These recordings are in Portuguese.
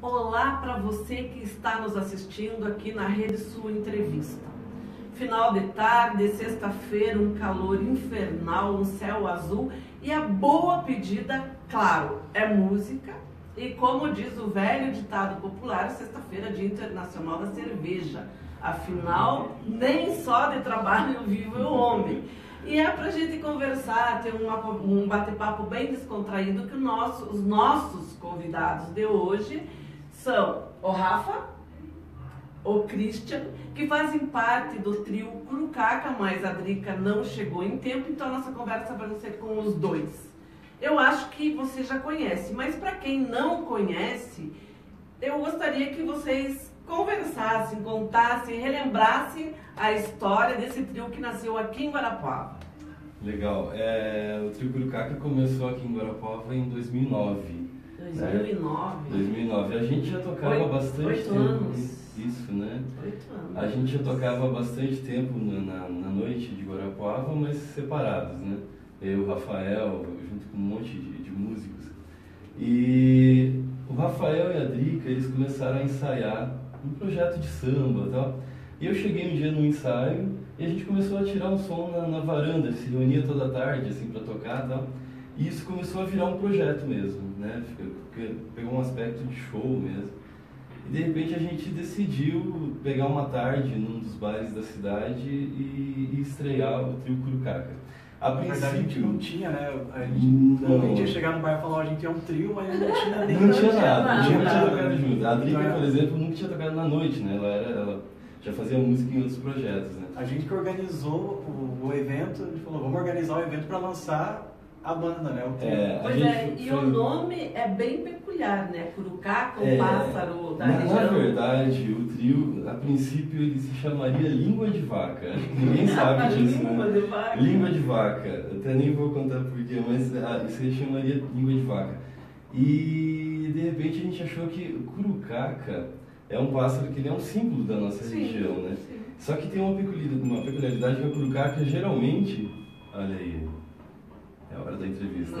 Olá para você que está nos assistindo aqui na Rede Sul Entrevista. Final de tarde, sexta-feira, um calor infernal, um céu azul e a boa pedida, claro, é música. E como diz o velho ditado popular, sexta-feira é Dia Internacional da Cerveja. Afinal, nem só de trabalho vive o homem. E é pra gente conversar, ter uma, um bate-papo bem descontraído que nosso, os nossos convidados de hoje são o Rafa, o Christian, que fazem parte do trio Curucaca, mas a Drica não chegou em tempo, então a nossa conversa vai ser com os dois. Eu acho que você já conhece, mas para quem não conhece, eu gostaria que vocês conversassem, contassem, relembrassem a história desse trio que nasceu aqui em Guarapuava. Legal. É, o trio Curucaca começou aqui em Guarapuava em 2009. 2009. 2009. A gente já tocava Oito- bastante oito tempo. anos. Isso, né? Oito anos. A gente já tocava bastante tempo na, na, noite de Guarapuava, mas separados, né? Eu, o Rafael, junto com um monte de, de músicos. E o Rafael e a Drica, eles começaram a ensaiar um projeto de samba e tal. E eu cheguei um dia no ensaio e a gente começou a tirar um som na, na varanda, se reunia toda tarde, assim, para tocar e tal. E isso começou a virar um projeto mesmo, né? Pegou um aspecto de show mesmo. E de repente a gente decidiu pegar uma tarde num dos bares da cidade e, e estrear o trio Curucaca. A Na verdade, a gente princípio, não tinha, né? A gente, Não. a gente ia chegar no bar e falar, a gente é um trio, mas não tinha nem... não tinha nada, nunca tinha Nada. tocado junto. A Drica, por exemplo, nunca tinha tocado na noite, né? Ela, era, ela já fazia música em outros projetos, né? A gente que organizou o, o evento, a gente falou, vamos organizar o evento para lançar a banda, né? O trio. É, Pois é, e o nome é bem peculiar, né? Curucaca, o É, pássaro da na, região. na verdade, o trio, a princípio, ele se chamaria Língua de Vaca. Ninguém sabe disso, né? Língua de vaca. Língua de vaca, até nem vou contar porquê, mas ah, isso aí chamaria língua de vaca. E de repente a gente achou que o curucaca é um pássaro que ele é um símbolo da nossa Sim, região, né? sim. Só que tem uma peculiaridade, uma peculiaridade que a curucaca geralmente. Olha aí, é hora da entrevista.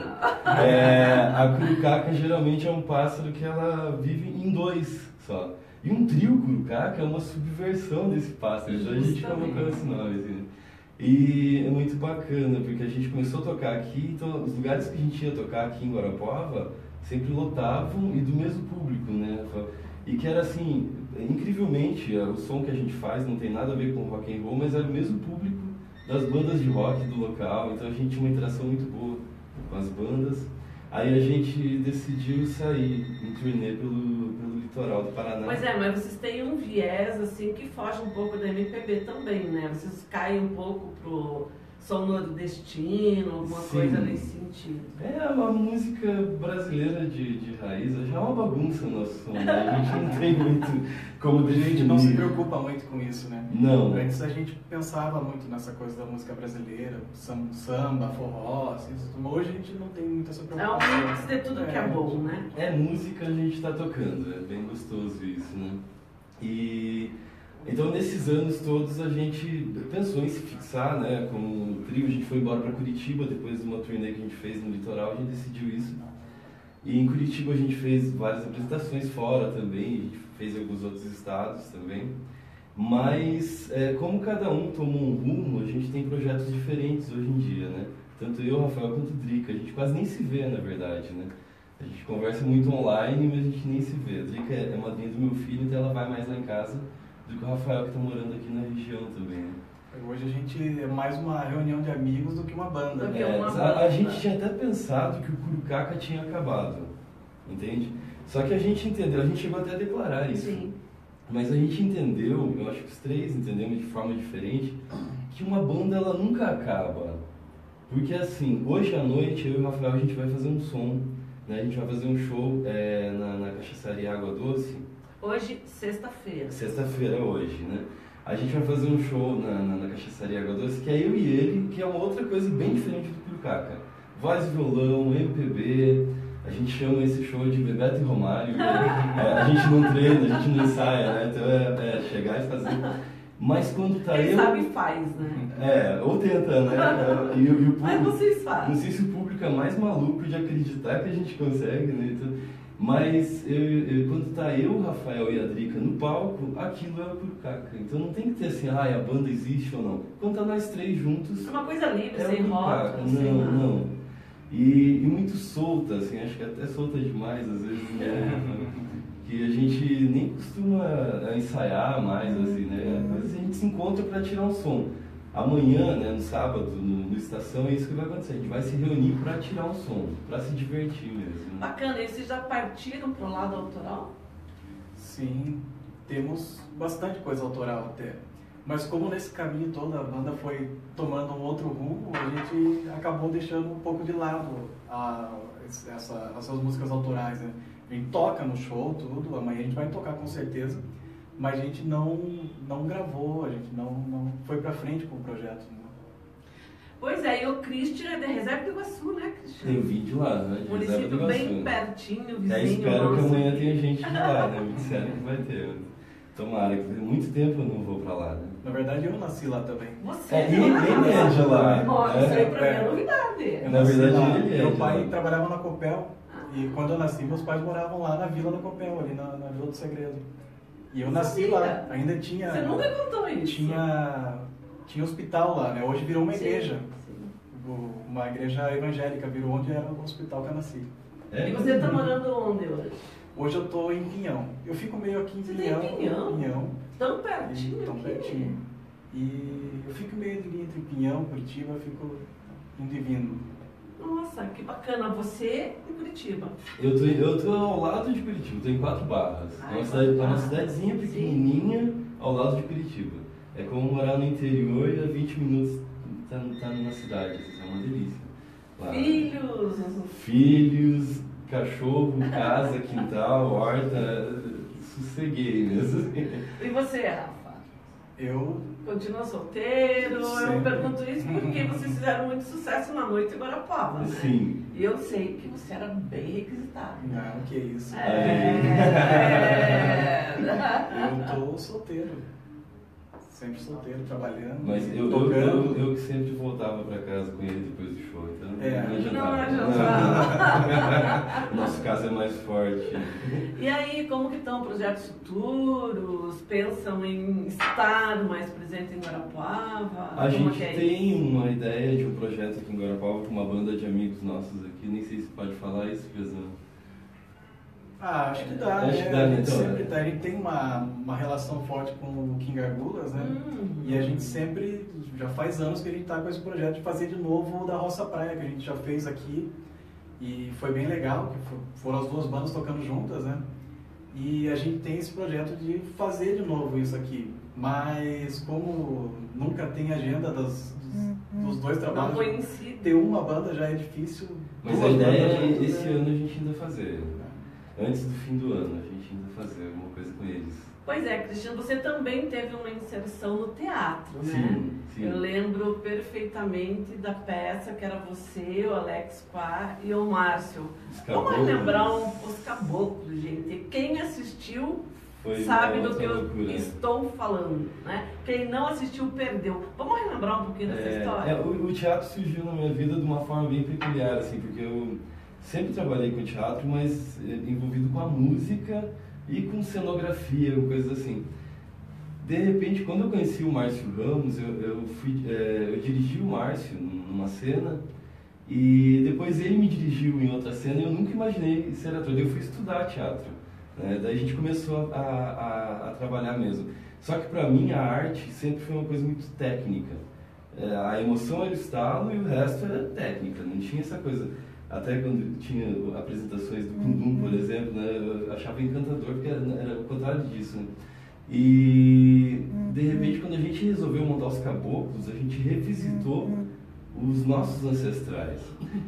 É, a curucaca geralmente é um pássaro que ela vive em dois só. E um trio curucaca é uma subversão desse pássaro, então a gente colocou esse nome. Assim. E é muito bacana, porque a gente começou a tocar aqui, então os lugares que a gente ia tocar aqui em Guarapuava sempre lotavam e do mesmo público, né? E que era assim, incrivelmente, o som que a gente faz não tem nada a ver com rock and roll, mas era o mesmo público das bandas de rock do local, então a gente tinha uma interação muito boa com as bandas. Aí a gente decidiu sair em turnê pelo, pelo litoral do Paraná. Pois é, mas vocês têm um viés assim que foge um pouco da MPB também, né? Vocês caem um pouco pro som nordestino, alguma Sim. coisa nesse sentido. É uma música brasileira de, de raiz, já é uma bagunça o nosso som, né? A gente não tem muito como A definir. gente não se preocupa muito com isso, né? Não. Antes a gente pensava muito nessa coisa da música brasileira, sam- samba, forró, assim, hoje a gente não tem muita essa É preocupação. um mix de tudo que é bom, né? É música a gente está tocando, é bem gostoso isso, né? E então nesses anos todos a gente pensou em se fixar, né? Como trio, a gente foi embora para Curitiba depois de uma turnê que a gente fez no litoral, a gente decidiu isso. E em Curitiba a gente fez várias apresentações fora também, a gente fez em alguns outros estados também. Mas é, como cada um tomou um rumo, a gente tem projetos diferentes hoje em dia, né? Tanto eu, Rafael, quanto o Drica. A gente quase nem se vê, na verdade, né? A gente conversa muito online, mas a gente nem se vê. A Drica é madrinha do meu filho, então ela vai mais lá em casa do que o Rafael, que está morando aqui na região também. né? Hoje a gente é mais uma reunião de amigos do que uma banda. Né? uma a, banda. a gente tinha até pensado que o Curucaca tinha acabado, entende? Só que a gente entendeu, a gente chegou até a declarar isso. Sim. Mas a gente entendeu, eu acho que os três entendemos de forma diferente, que uma banda ela nunca acaba. Porque assim, hoje à noite eu e o Rafael a gente vai fazer um som, né? A gente vai fazer um show é, na, na Cachaçaria Água Doce, Hoje, sexta-feira. sexta-feira hoje, né? A gente vai fazer um show na, na, na Cachaçaria Água Doce, que é eu e ele, que é uma outra coisa bem diferente do Curucaca. Voz e violão, MPB, a gente chama esse show de Bebeto e Romário. né? É, a gente não treina, a gente não ensaia, né? Então é, é chegar e fazer. Mas quando tá Quem eu. sabe faz, né? É, ou tenta, né? E, o- e o Mas público. vocês Não fazem. sei se o público é mais maluco de acreditar que a gente consegue, né? Então, Mas eu, eu, quando tá eu, Rafael e a Drica no palco, aquilo é por caca. Então não tem que ter assim, ah, a banda existe ou não. Quando tá nós três juntos. É uma coisa livre, é sem rótulo. Não, sem não. E, e, muito solta, assim, acho que até solta demais, às vezes, né? que a gente nem costuma ensaiar mais, assim, né? Mas a gente se encontra para tirar um som amanhã, né, no sábado, no, no, Estação, é isso que vai acontecer. A gente vai se reunir para tirar um som, para se divertir mesmo. Bacana, e vocês já partiram para o lado autoral? Sim, temos bastante coisa autoral até. Mas como nesse caminho todo a banda foi tomando um outro rumo, a gente acabou deixando um pouco de lado a, essa, essas músicas autorais. Né? A gente toca no show, tudo, amanhã a gente vai tocar com certeza mas a gente não, não gravou, a gente não, não foi para frente com o projeto. Né? Pois é, e o Cristian é da Reserva do Iguaçu, né, Cristian? Tem vídeo lá, né? De Município bem pertinho, vizinho. É, espero que amanhã tenha gente de lá, né? Me disseram que vai ter. Tomara, que faz muito tempo eu não vou pra lá, né? Na verdade, eu nasci lá também. Você é, ele, ele é de lá. Nossa, é, isso aí pra é, mim é novidade. Na verdade, lá. ele é Meu pai lá. trabalhava na Copel. Ah. E quando eu nasci, meus pais moravam lá na Vila da Copel, ali na, na Vila do Segredo. E eu nasci Sabia. lá, ainda tinha. Você nunca contou isso? Tinha, tinha hospital lá, né? Hoje virou uma sim, igreja. Sim. Uma igreja evangélica, virou onde era o hospital que eu nasci. É? E você está morando onde hoje? Hoje eu estou em Pinhão. Eu fico meio aqui em você Pinhão. Tá em Pinhão? Pinhão. Tão pertinho. Tão pertinho. E eu fico meio ali entre Pinhão, Curitiba, eu fico indo e vindo. Nossa, que bacana. Você em Curitiba. Eu tô, eu tô ao lado de Curitiba, tô em quatro barras. é uma, cidade, é uma cidadezinha pequenininha Sim. ao lado de Curitiba. É como morar no interior e a 20 minutos tá, tá numa cidade. Isso é uma delícia. Lá, Filhos! Filhos, cachorro, casa, quintal, horta. Sosseguei mesmo. E você, Rafa? Eu. Continua solteiro. Sempre. Eu pergunto isso porque vocês fizeram muito sucesso na noite em Guarapava, né? Sim. E eu sei que você era bem requisitado. Não, que isso. É. é. Eu tô solteiro. Sempre solteiro, trabalhando. Mas eu, eu, eu, eu, que sempre voltava para casa com ele depois do show, então é. não adiantava. Não adiantava. Nosso caso é mais forte. E aí, como que estão projetos futuros? Pensam em estar mais presente em Guarapuava? A como gente é tem uma ideia de um projeto aqui em Guarapuava com uma banda de amigos nossos aqui, nem sei se pode falar isso, Pesão. Ah, acho que dá, acho né? Que dá, a gente então, sempre é. tá, a gente tem uma, uma relação forte com o King Argulas, né? Hum. E a gente sempre, já faz anos que a gente tá com esse projeto de fazer de novo o da Roça Praia, que a gente já fez aqui. E foi bem legal, que foram as duas bandas tocando juntas, né? E a gente tem esse projeto de fazer de novo isso aqui. Mas como nunca tem agenda das, dos, uhum. dos dois trabalhos, ter uma banda já é difícil. Mas a ideia é esse ano a gente ainda fazer antes do fim do ano, a gente ainda fazer alguma coisa com eles. Pois é, Cristiano, você também teve uma inserção no teatro, né? Sim, sim. Eu lembro perfeitamente da peça que era você, o Alex Quá e o Márcio. Vamos lembrar um, os caboclos, gente. Quem assistiu Foi sabe do que eu loucura. estou falando, né? Quem não assistiu perdeu. Vamos relembrar um pouquinho dessa é, história? É, o, o teatro surgiu na minha vida de uma forma bem peculiar, assim, porque eu sempre trabalhei com teatro, mas eh, envolvido com a música e com cenografia, coisas assim. De repente, quando eu conheci o Márcio Ramos, eu, eu, fui, é, eu dirigi o Márcio numa cena e depois ele me dirigiu em outra cena e eu nunca imaginei ser ator. Eu fui estudar teatro. Né? Daí a gente começou a, a, a trabalhar mesmo. Só que para mim a arte sempre foi uma coisa muito técnica. É, a emoção era o estalo e o resto era técnica, não tinha essa coisa até quando tinha apresentações do Kundum, por uhum. exemplo, né, eu achava encantador, porque era, era o contrário disso. Né? E, de uhum. repente, quando a gente resolveu montar os caboclos, a gente revisitou uhum. os nossos ancestrais.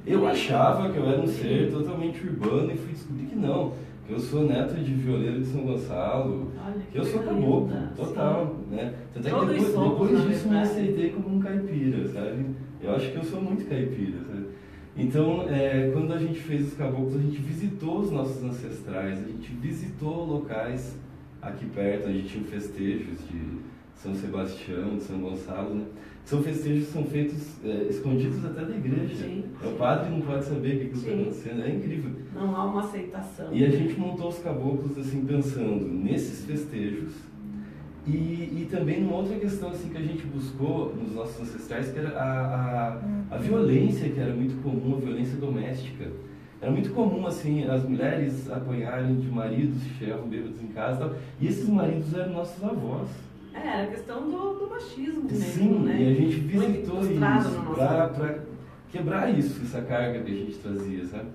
Eu achava que eu era um ser totalmente urbano e fui descobrir que não, que eu sou neto de violeiro de São Gonçalo, Olha, que eu sou caboclo, total, né? Tanto é que depois, depois disso me aceitei como um caipira, sabe? Eu acho que eu sou muito caipira, sabe? Então, é, quando a gente fez os caboclos, a gente visitou os nossos ancestrais, a gente visitou locais aqui perto, a gente tinha festejos de São Sebastião, de São Gonçalo, né? São festejos que são feitos é, escondidos até da igreja. Sim, sim. O padre não pode saber o que está acontecendo, é incrível. Não há uma aceitação. E a gente montou os caboclos assim, pensando nesses festejos e, e também numa outra questão assim, que a gente buscou nos nossos ancestrais, que era a, a, a violência que era muito comum, a violência doméstica. Era muito comum, assim, as mulheres apanharem de maridos chegavam bêbados em casa e esses maridos eram nossos avós. É, era questão do, do machismo mesmo, Sim, né? e a gente visitou isso para quebrar isso, essa carga que a gente trazia, sabe?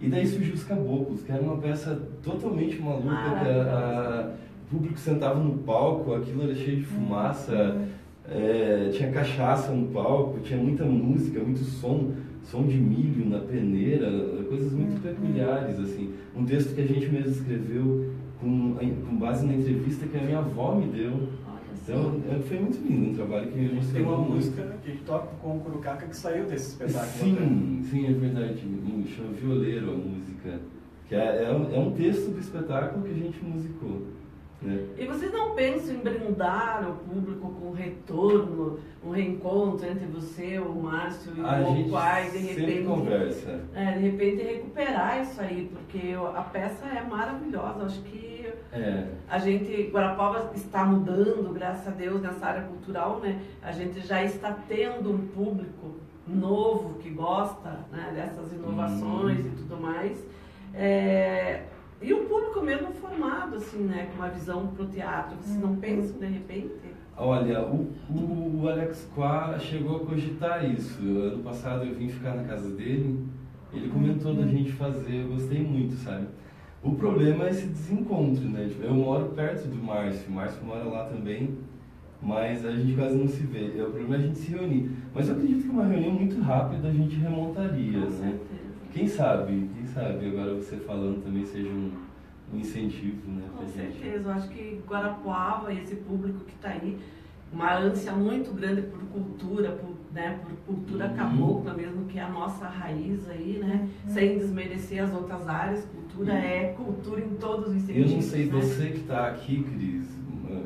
E daí surgiu os Caboclos, que era uma peça totalmente maluca, que a, a, público sentava no palco, aquilo era cheio de fumaça, uhum. é, tinha cachaça no palco, tinha muita música, muito som som de milho na peneira, coisas muito uhum. peculiares, assim. Um texto que a gente mesmo escreveu com, com base na entrevista que a minha avó me deu. Então, é, foi muito lindo um trabalho que a gente Tem uma música que a gente toca com o Curucaca que saiu desse espetáculo. Sim, até. sim, é verdade. Chama Violeiro a música. Que é, é, é um texto do espetáculo que a gente musicou. Né? E vocês não pensam em brindar o público com um retorno, um reencontro entre você, o Márcio e o pai, de repente. conversa. É, de repente recuperar isso aí, porque a peça é maravilhosa. Acho que é. a gente, Guarapava está mudando, graças a Deus, nessa área cultural, né? A gente já está tendo um público novo que gosta né, dessas inovações hum. e tudo mais. É, e o público mesmo formado, assim, né? Com uma visão para o teatro. Vocês não uhum. pensam, de repente? Olha, o, o Alex Qua chegou a cogitar isso. Ano passado eu vim ficar na casa dele, ele comentou da uhum. gente fazer, eu gostei muito, sabe? O problema é esse desencontro, né? Tipo, eu moro perto do Márcio, o Márcio mora lá também, mas a gente quase não se vê. O problema é a gente se reunir. Mas eu acredito que uma reunião muito rápida a gente remontaria, Com né? Certeza. Quem sabe, quem sabe agora você falando também seja um, um incentivo, né? Com certeza, gente. eu acho que Guarapuava e esse público que está aí, uma ânsia muito grande por cultura, por, né, por cultura uhum. cabocla mesmo, que é a nossa raiz aí, né? Uhum. Sem desmerecer as outras áreas, cultura uhum. é cultura em todos os sentidos. Eu não sei, né? você que está aqui, Cris,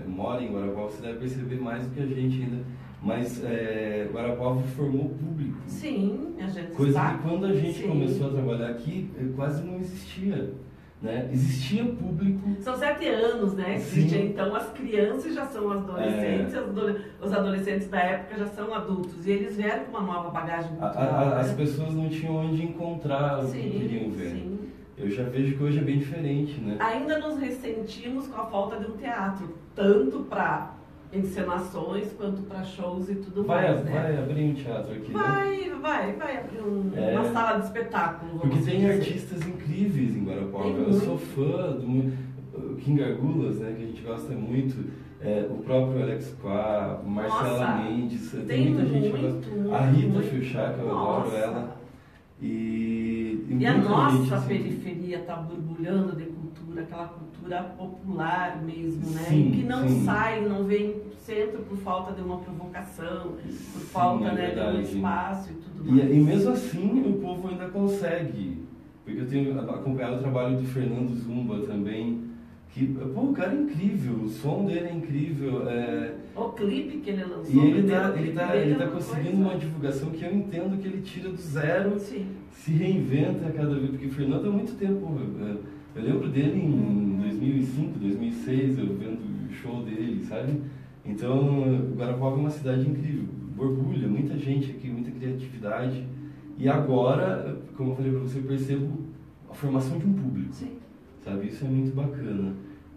mora em Guarapuava, você deve perceber mais do que a gente ainda mas é, Guarapuava formou público. Sim, a gente Coisa sabe. que quando a gente Sim. começou a trabalhar aqui, eh, quase não existia. Né? Existia público. São sete anos, né? Existia, então as crianças já são adolescentes, é... os adolescentes da época já são adultos. E eles vieram com uma nova bagagem cultural. A, a, né? As pessoas não tinham onde encontrar o que queriam ver. Sim. Eu já vejo que hoje é bem diferente, né? Ainda nos ressentimos com a falta de um teatro, tanto para encenações quanto para shows e tudo vai, mais, né? Vai abrir um teatro aqui, né? Vai, né? vai, vai abrir um, é, uma sala de espetáculo. Porque tem dizer. artistas incríveis em Guarapuava. Eu muito. sou fã do King Argulas, né, que a gente gosta muito. É, o próprio Alex Qua, Marcela Nossa, Mendes, tem, tem muita gente que gosta. A Rita Filchak, eu Nossa. adoro ela. E, e, e a nossa gente, periferia está borbulhando de cultura, aquela cultura popular mesmo, né? Sim, que não sim. sai, não vem centro por falta de uma provocação, por sim, falta é né, de um espaço e tudo mais. E, e mesmo assim o povo ainda consegue. Porque eu tenho acompanhado o trabalho do Fernando Zumba também, que, pô, o cara é incrível, o som dele é incrível. É... O clipe que ele lançou. E ele tá, ele tá, ele tá conseguindo coisa. uma divulgação que eu entendo que ele tira do zero, Sim. se reinventa a cada vez, porque o Fernando há muito tempo. Eu lembro dele em 2005, 2006, eu vendo o show dele, sabe? Então, Guarapuava é uma cidade incrível, borbulha, muita gente aqui, muita criatividade. E agora, como eu falei para você, eu percebo a formação de um público. Sim. Sabe? Isso é muito bacana.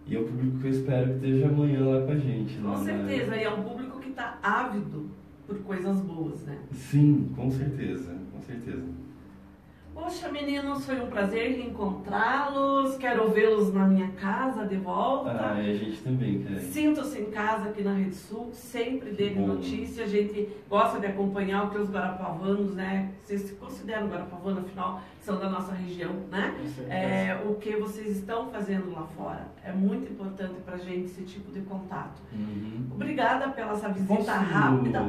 E é o público que eu espero que esteja amanhã lá com a gente. Com certeza, e é um público que está ávido por coisas boas, né? Sim, com certeza, com certeza. Poxa, meninos, foi um prazer reencontrá-los. Quero vê-los na minha casa de volta. Ah, e a gente também quer. Sinto-se em casa aqui na Rede Sul, sempre dele notícia. A gente gosta de acompanhar o que os guarapavanos, né? Vocês se consideram guarapavanos, afinal, são da nossa região, né? É, o que vocês estão fazendo lá fora. É muito importante pra gente esse tipo de contato. Uhum. Obrigada pela essa visita Posso... rápida.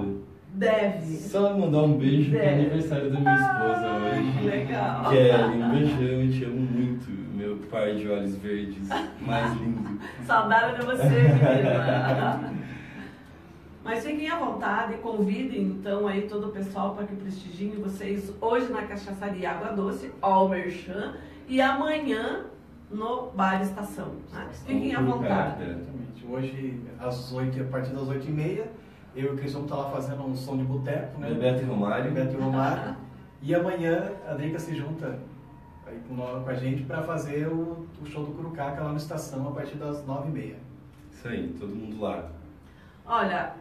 Deve. Só mandar um beijo Deve. é aniversário da minha esposa ah, hoje. Legal. Kelly, um beijão, eu te amo muito, meu par de olhos verdes, mais lindo. Saudade de você, menina. Mas fiquem à vontade, convidem então aí todo o pessoal para que prestigiem vocês hoje na Cachaçaria Água Doce, All Merchan, e amanhã no Bar Estação. Né? Fiquem à vontade. Exatamente. Hoje, às 8, a partir das 8 e meia, eu e o Cris vamos estar lá fazendo um som de boteco, né? Beto e Romário. Beto e Romário. e amanhã a Drica se junta aí com, com a gente para fazer o, o, show do Curucaca lá na estação a partir das 9 e meia. Isso aí, todo mundo lá. Olha,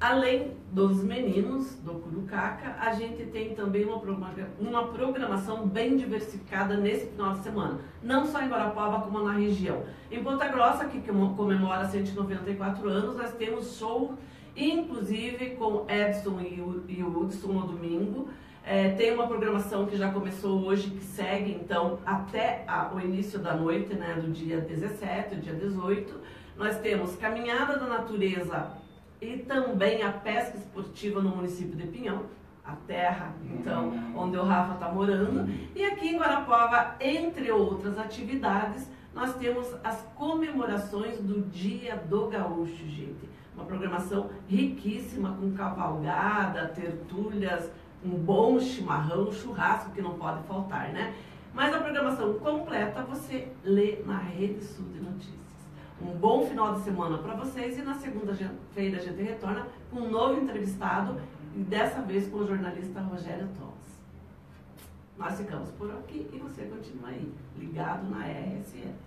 além dos meninos do Curucaca, a gente tem também uma, uma programação bem diversificada nesse final de semana. Não só em Guarapuava, como na região. Em Ponta Grossa, que comemora 194 anos, nós temos show, inclusive com Edson e o Hudson no domingo. É, tem uma programação que já começou hoje, que segue então até a, o início da noite, né, do dia 17, dia 18. Nós temos Caminhada da Natureza e também a pesca esportiva no município de Pinhão, a terra, então, uhum. onde o Rafa está morando. E aqui em Guarapuava, entre outras atividades, nós temos as comemorações do Dia do Gaúcho, gente. Uma programação riquíssima, com cavalgada, tertúlias, um bom chimarrão, churrasco que não pode faltar, né? Mas a programação completa você lê na Rede Sul de Notícias. Um bom final de semana para vocês e na segunda-feira a gente retorna com um novo entrevistado e dessa vez com o jornalista Rogério Thomas. Nós ficamos por aqui e você continua aí, ligado na RSS.